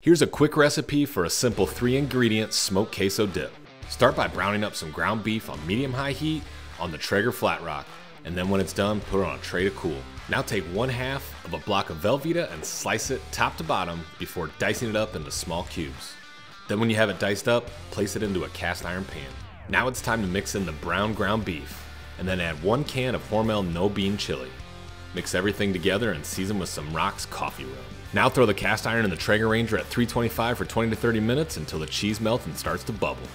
Here's a quick recipe for a simple three ingredient smoked queso dip. Start by browning up some ground beef on medium high heat on the Traeger Flatrock, and then when it's done, put it on a tray to cool. Now take one half of a block of Velveeta and slice it top to bottom before dicing it up into small cubes. Then when you have it diced up, place it into a cast iron pan. Now it's time to mix in the brown ground beef, and then add one can of Hormel no bean chili. Mix everything together and season with some Rock's coffee rub. Now throw the cast iron in the Traeger Ranger at 325 for 20 to 30 minutes until the cheese melts and starts to bubble.